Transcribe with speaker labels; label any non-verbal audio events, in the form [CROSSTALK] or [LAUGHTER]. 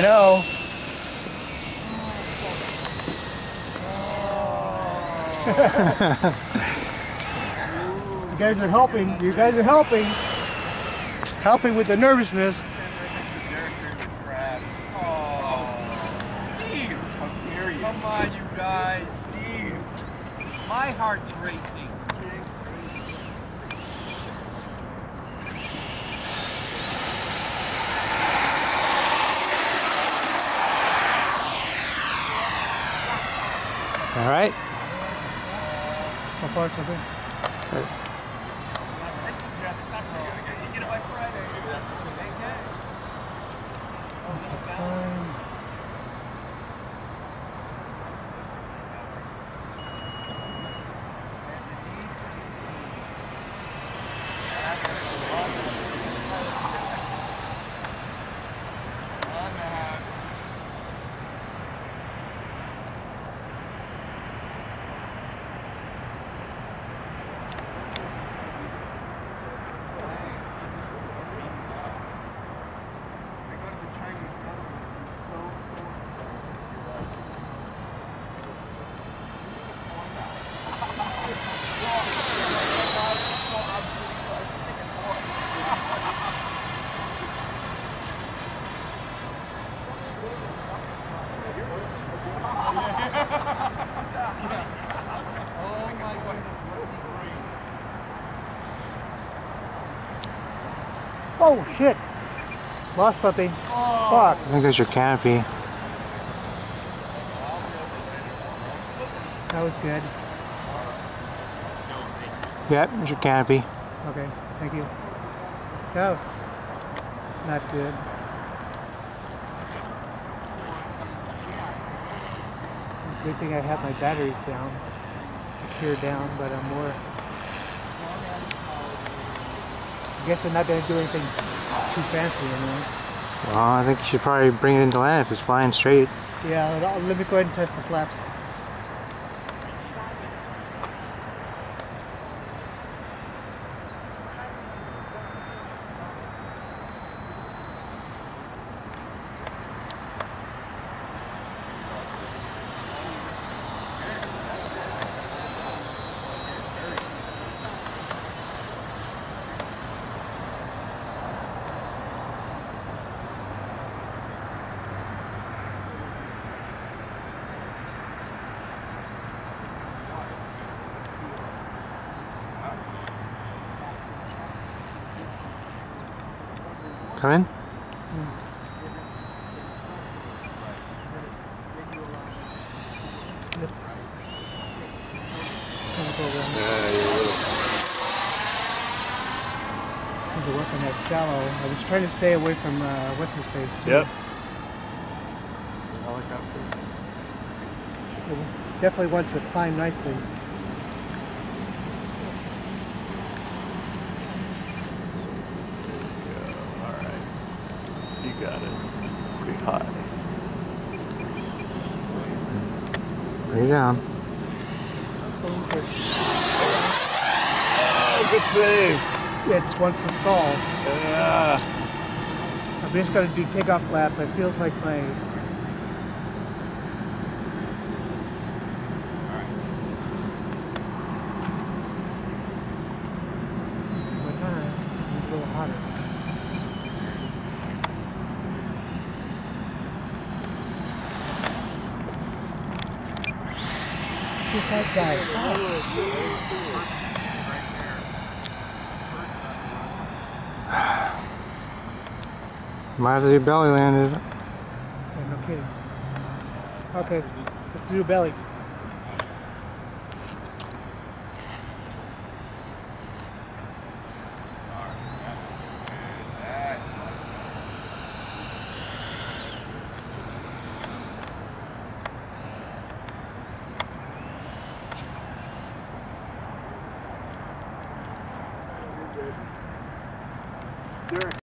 Speaker 1: I know. you guys are helping. You guys are helping. Helping with the nervousness.
Speaker 2: Steve! How dare you? Come on, you guys. Steve. My heart's racing.
Speaker 3: All right.
Speaker 1: So far, so good. Oh shit! Lost something. Fuck.
Speaker 3: I think there's your canopy.
Speaker 1: That was good.
Speaker 3: Yep, there's your canopy.
Speaker 1: Okay, thank you. That was not good. Good thing I have my batteries down, secured down, but I'm more. I guess I'm not gonna do anything too fancy anyway.
Speaker 3: Well, I think you should probably bring it into land if it's flying straight.
Speaker 1: Yeah, let let me go ahead and test the flaps.
Speaker 3: Come in.
Speaker 1: Since it wasn't that shallow, I was trying to stay away from uh, what's his face.
Speaker 2: Yep.
Speaker 1: It definitely wants to climb nicely.
Speaker 2: You got it. Pretty high.
Speaker 3: It down.
Speaker 2: Oh, good save.
Speaker 1: It's once installed.
Speaker 2: Yeah.
Speaker 1: I'm just gonna do takeoff laps. It feels like my that [SIGHS] guy.
Speaker 3: Might have to do belly landed.
Speaker 1: Yeah, no kidding. Okay, let's do belly. Derek.